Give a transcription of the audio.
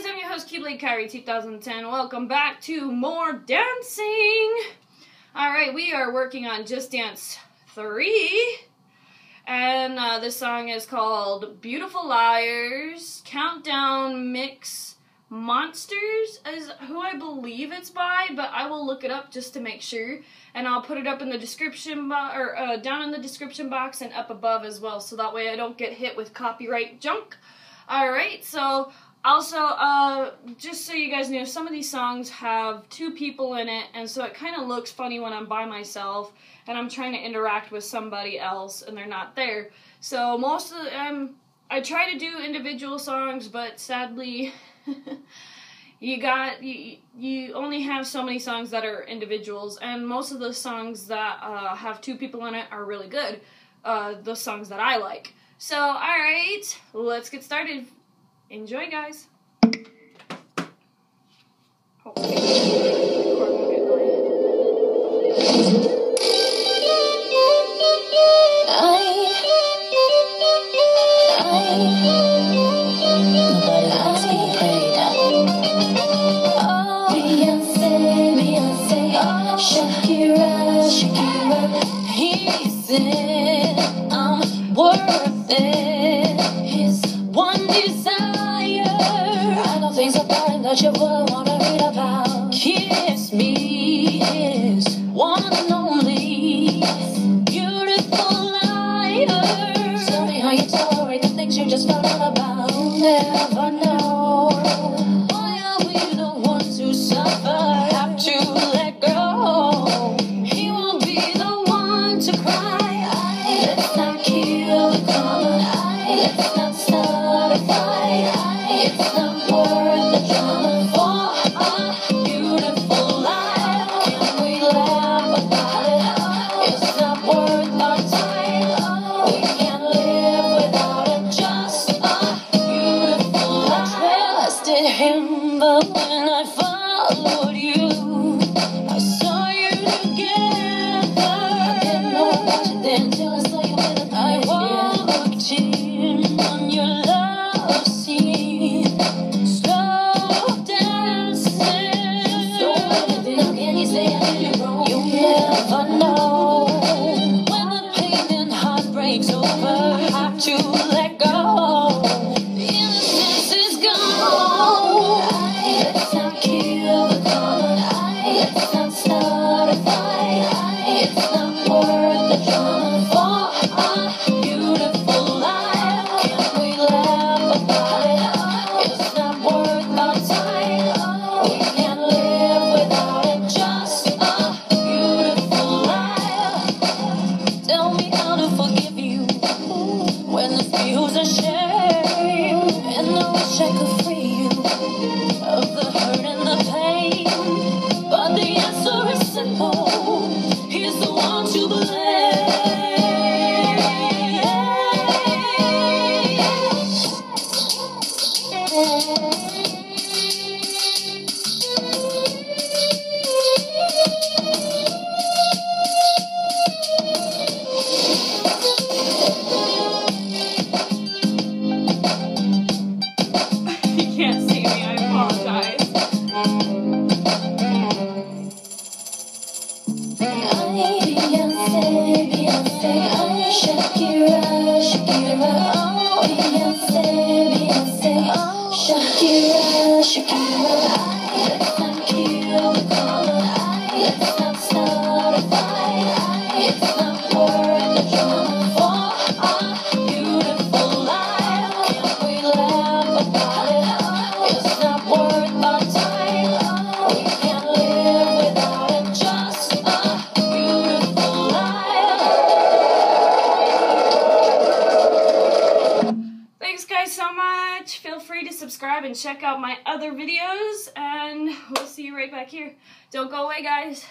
guys, I'm your host Keyblade Kyrie 2010. Welcome back to more dancing. Alright, we are working on Just Dance 3. And uh, this song is called Beautiful Liars Countdown Mix Masters is who I believe it's by, but I will look it up just to make sure, and I'll put it up in the description or uh, down in the description box and up above as well, so that way I don't get hit with copyright junk. All right, so also, uh, just so you guys know, some of these songs have two people in it, and so it kind of looks funny when I'm by myself and I'm trying to interact with somebody else and they're not there. So most of the um, I try to do individual songs, but sadly. you got you, you only have so many songs that are individuals and most of the songs that uh, have two people in it are really good uh, the songs that i like so all right let's get started enjoy guys you wanna read about. Kiss me, his one and only beautiful liar. How you the things you just found out about. Never It's not worth the drama when this feels a shame. And I wish I could free you of the hurt and the pain. But the answer is simple. Shakira, Shakira, feel free to subscribe and check out my other videos and we'll see you right back here. Don't go away guys